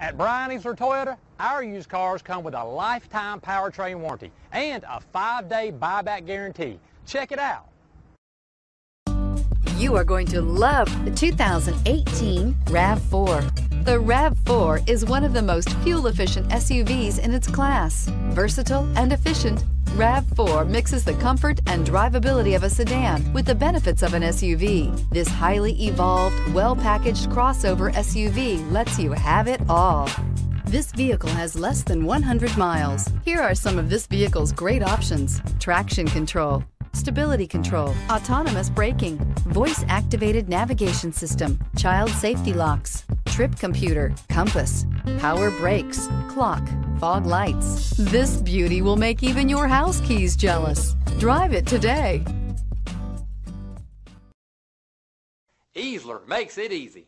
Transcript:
At Bryan Easler Toyota, our used cars come with a lifetime powertrain warranty and a five-day buyback guarantee. Check it out. You are going to love the 2018 RAV4. The RAV4 is one of the most fuel-efficient SUVs in its class. Versatile and efficient, RAV4 mixes the comfort and drivability of a sedan with the benefits of an SUV. This highly evolved, well-packaged crossover SUV lets you have it all. This vehicle has less than 100 miles. Here are some of this vehicle's great options. Traction control, stability control, autonomous braking, voice-activated navigation system, child safety locks, trip computer, compass, power brakes, clock, fog lights. This beauty will make even your house keys jealous. Drive it today. Easler makes it easy.